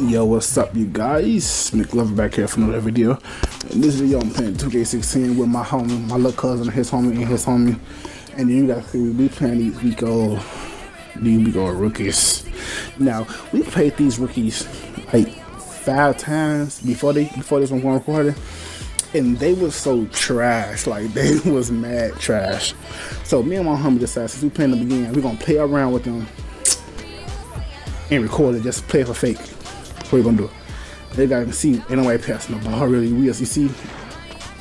Yo, what's up, you guys? Nick back here for another video. In this video, I'm playing 2K16 with my homie, my little cousin, his homie, and his homie. And you guys see we playing these week old, these week old rookies. Now, we played these rookies like five times before they before this one was recorded, And they were so trash, like they was mad trash. So me and my homie decided since we playing the beginning, we're gonna play around with them and record it, just play for fake. What we gonna do? They can see ain't nobody passing the ball really. We just you see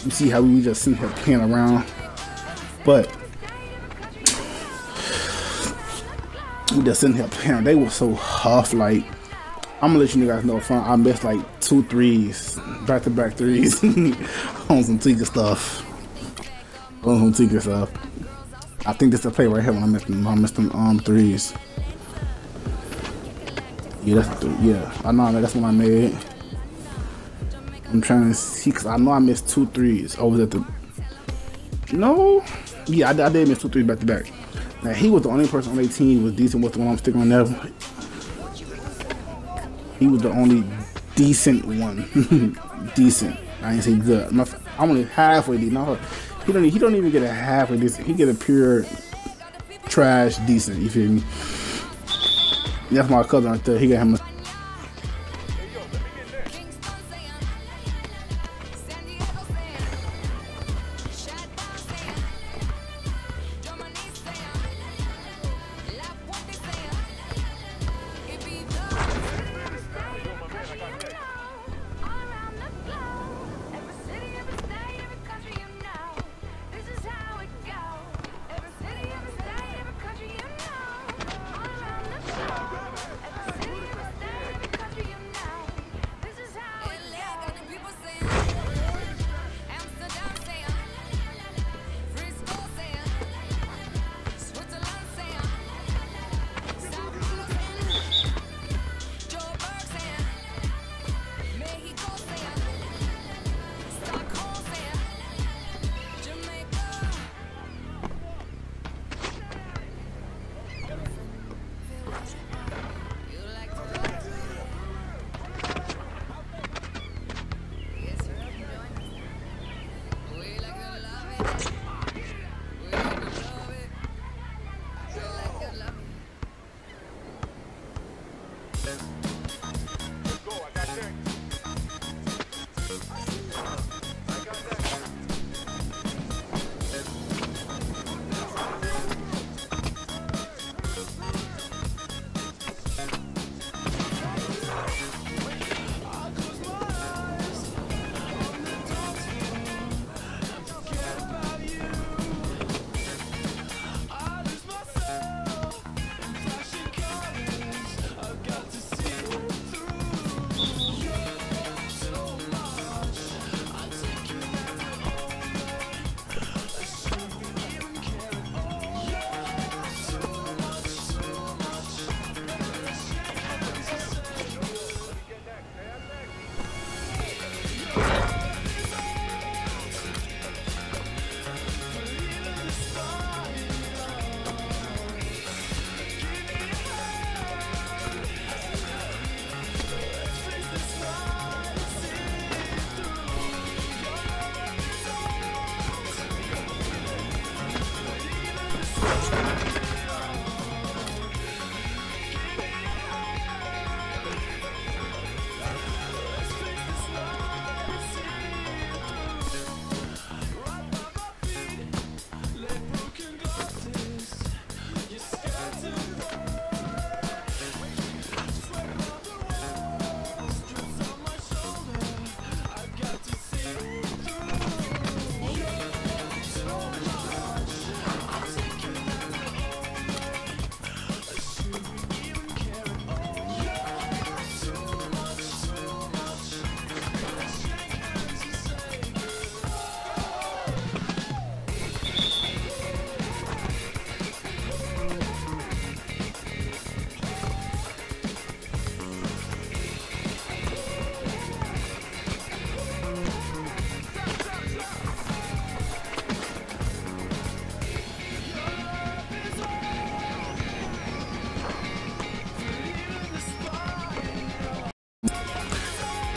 you see how we just sitting here playing around. But we just sitting here playing. They were so huff like I'm gonna let you guys know front I missed like two threes, back to back threes on some Tika stuff. On some Tika stuff. I think this is a play right here when I missed them I missed them um threes. Yeah, that's yeah. I know that's what I made. I'm trying to see because I know I missed two threes. I was at the no, yeah, I, I did miss two threes back to back. Now he was the only person on 18 who was decent with the one I'm sticking on there. He was the only decent one, decent. I ain't say good. I'm only halfway decent. No, he don't. He don't even get a halfway decent. He get a pure trash decent. You feel me? That's my cousin right there. He got him a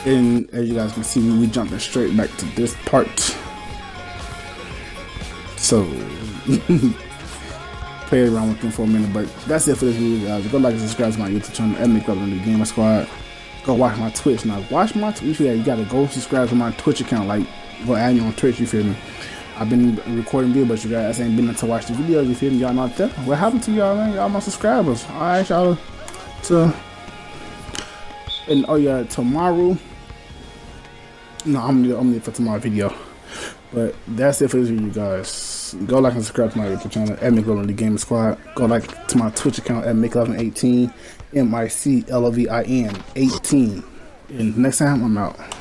And as you guys can see, we jumping straight back to this part. So, play around with them for a minute. But that's it for this video, guys. Go like and subscribe to my YouTube channel, Ethnic Club the Gamer Squad. Go watch my Twitch. Now, watch my Twitch. Yeah, you gotta go subscribe to my Twitch account. Like, go add me on Twitch, you feel me? I've been recording videos, but you guys ain't been to watch the videos, you feel me? Y'all not there. What happened to y'all, man? Y'all my subscribers. Alright, y'all. To, and oh yeah, tomorrow. No, I'm gonna, I'm gonna for tomorrow video. But that's it for this video, you guys. Go like and subscribe to my YouTube channel at McLovin the Gaming Squad. Go like to my Twitch account at McLovin18, M I C L O V I N 18. And next time, I'm out.